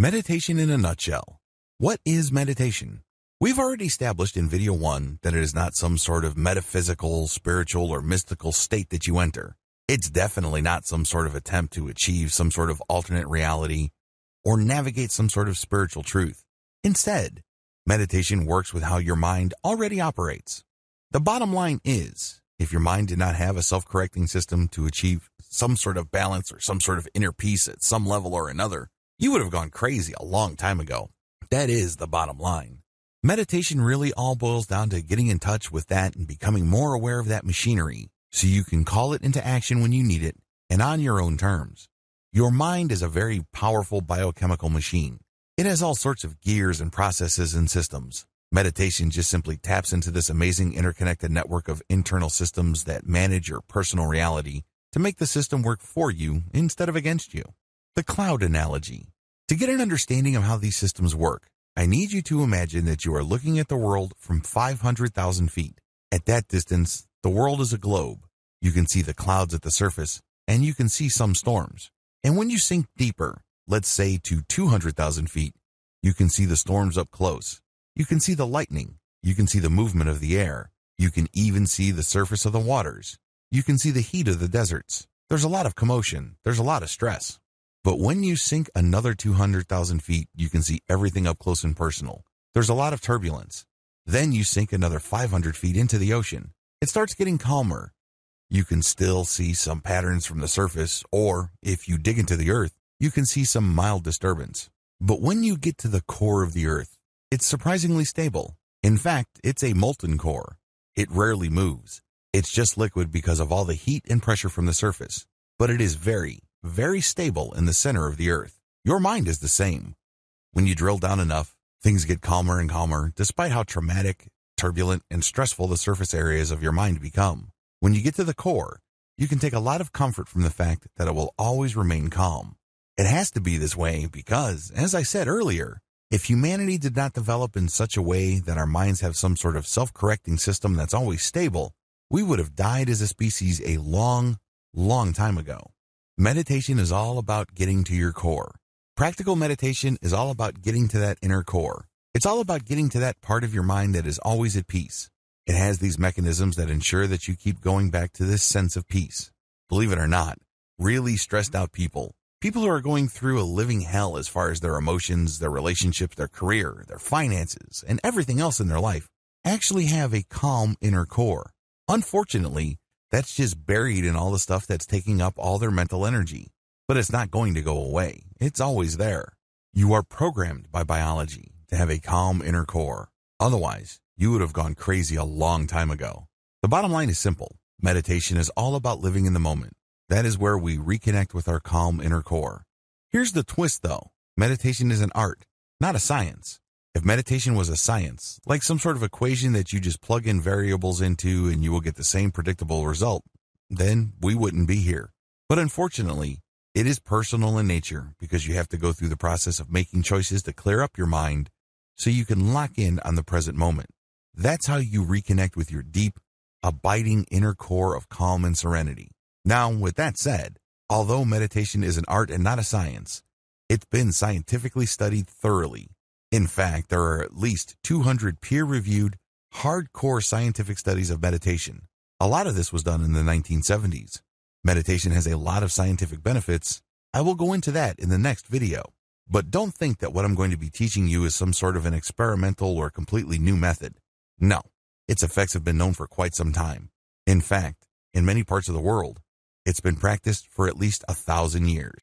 Meditation in a nutshell. What is meditation? We've already established in video one that it is not some sort of metaphysical, spiritual, or mystical state that you enter. It's definitely not some sort of attempt to achieve some sort of alternate reality or navigate some sort of spiritual truth. Instead, meditation works with how your mind already operates. The bottom line is, if your mind did not have a self-correcting system to achieve some sort of balance or some sort of inner peace at some level or another, you would have gone crazy a long time ago. That is the bottom line. Meditation really all boils down to getting in touch with that and becoming more aware of that machinery so you can call it into action when you need it and on your own terms. Your mind is a very powerful biochemical machine. It has all sorts of gears and processes and systems. Meditation just simply taps into this amazing interconnected network of internal systems that manage your personal reality to make the system work for you instead of against you. The cloud analogy. To get an understanding of how these systems work, I need you to imagine that you are looking at the world from 500,000 feet. At that distance, the world is a globe. You can see the clouds at the surface, and you can see some storms. And when you sink deeper, let's say to 200,000 feet, you can see the storms up close. You can see the lightning. You can see the movement of the air. You can even see the surface of the waters. You can see the heat of the deserts. There's a lot of commotion. There's a lot of stress. But when you sink another 200,000 feet, you can see everything up close and personal. There's a lot of turbulence. Then you sink another 500 feet into the ocean. It starts getting calmer. You can still see some patterns from the surface, or if you dig into the earth, you can see some mild disturbance. But when you get to the core of the earth, it's surprisingly stable. In fact, it's a molten core. It rarely moves. It's just liquid because of all the heat and pressure from the surface. But it is very, very stable in the center of the earth. Your mind is the same. When you drill down enough, things get calmer and calmer, despite how traumatic, turbulent, and stressful the surface areas of your mind become. When you get to the core, you can take a lot of comfort from the fact that it will always remain calm. It has to be this way because, as I said earlier, if humanity did not develop in such a way that our minds have some sort of self-correcting system that's always stable, we would have died as a species a long, long time ago. Meditation is all about getting to your core. Practical meditation is all about getting to that inner core. It's all about getting to that part of your mind that is always at peace. It has these mechanisms that ensure that you keep going back to this sense of peace. Believe it or not, really stressed out people, people who are going through a living hell as far as their emotions, their relationships, their career, their finances, and everything else in their life, actually have a calm inner core. Unfortunately, that's just buried in all the stuff that's taking up all their mental energy. But it's not going to go away. It's always there. You are programmed by biology to have a calm inner core. Otherwise, you would have gone crazy a long time ago. The bottom line is simple. Meditation is all about living in the moment. That is where we reconnect with our calm inner core. Here's the twist though. Meditation is an art, not a science. If meditation was a science, like some sort of equation that you just plug in variables into and you will get the same predictable result, then we wouldn't be here. But unfortunately, it is personal in nature because you have to go through the process of making choices to clear up your mind so you can lock in on the present moment. That's how you reconnect with your deep, abiding inner core of calm and serenity. Now, with that said, although meditation is an art and not a science, it's been scientifically studied thoroughly in fact, there are at least 200 peer-reviewed, hardcore scientific studies of meditation. A lot of this was done in the 1970s. Meditation has a lot of scientific benefits. I will go into that in the next video. But don't think that what I'm going to be teaching you is some sort of an experimental or completely new method. No, its effects have been known for quite some time. In fact, in many parts of the world, it's been practiced for at least a thousand years.